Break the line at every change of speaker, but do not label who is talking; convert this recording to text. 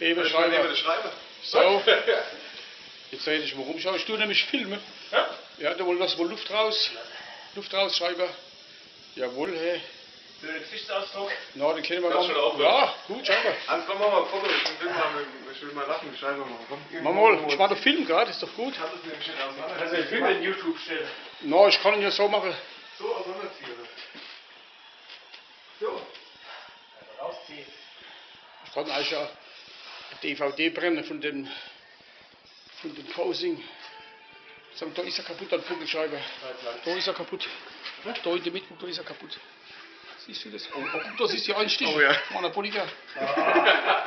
Eben
Ich war neben
Schreiber.
der Schreiber.
So. Jetzt sehe ich, warum schaust du nämlich Filme?
Ja?
Ja, da wohl lass wohl Luft raus. Luft raus, Schreiber. Jawohl, hey.
Für den Gesichtsausdruck.
Na, den kennen wir
Kannst
noch.
aufhören.
Ja, gut, Schreiber.
Hans, komm, mal ein Foto. Ich will mal, ich will mal lachen, Schreiber machen. Komm,
Mach mal, ich mach doch Film gerade, ist doch gut.
Ich hatte es nämlich nicht auseinander.
Also ich Film in YouTube stellen.
Na, ich kann ihn ja so machen.
So auseinanderziehen. So.
Rausziehen.
Ich kann eigentlich ja eine DVD brennen von dem, von dem Posing. Sag, da ist er kaputt, an Vogelschreiber. Da ist er kaputt. Da in der Mitte, da ist er kaputt. Siehst du das? Oh, das ist die Einstich.
Oh ja.
Meiner Politiker.